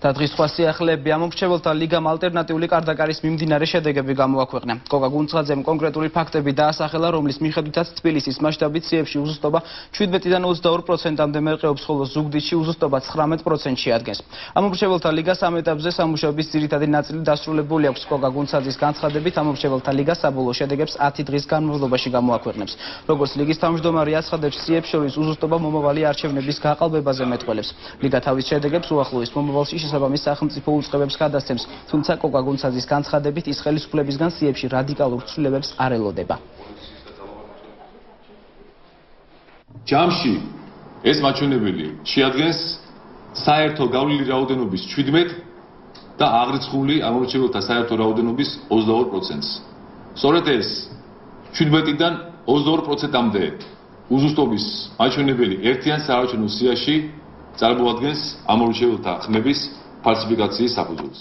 და დღის სხვა სიახლეები ამომრჩეველთა ლიგამ ალტერნატიული კარდაკარის მიმდინარე შედეგები გამოაქვეყნა. კოკა გუნცღაძემ კონკრეტული ფაქტები დაასახელა, რომლის მიხედვითაც თბილისის მასშტაბით სიებში უზუსტობა 17-დან 22%-მდე მერყეობს, ხოლო ზუგდიდში უზუსტობა 19%-ში ადგენს. ამომრჩეველთა ლიგა სამ ეტაპზე სამუშაოების ძირითადი ნაწილი დასრულებული აქვს. კოკა გუნცღაძის განცხადებით, ამომრჩეველთა ლიგა საბოლოო შედეგებს 10 დღის განმავლობაში გამოაქვეყნებს. როგორც ლიგის თავმჯდომარე აცხადებს, სიებს შორის უზუსტობა მომავალი არჩევნების გაყალბებაზე მეტყველებს. ლიგა თავის შედეგებს უახლოეს მომავალში შესაბამის სახელმწიფო უწყებებს გადასცემს, თუმცა კოკა გუნცაძის განცხადებით ის ხელისუფლებისგან სიებში რადიკალურ ცვლილებებს არ ელოდება. ჯამში ეს მაჩვენებელი შეადგენს საერთო გავლილი რაოდენობის 17 და აღრიცხული ამორჩეველთა საერთო რაოდენობის 22%-ს. სწორედ ეს 17-დან 22%-მდე უზუსტობის მაჩვენებელი ერთიან საარჩევნო სიაში წარმოადგენს ამორჩეველთა ხმების ფალსიფიკაციის საფუძველს.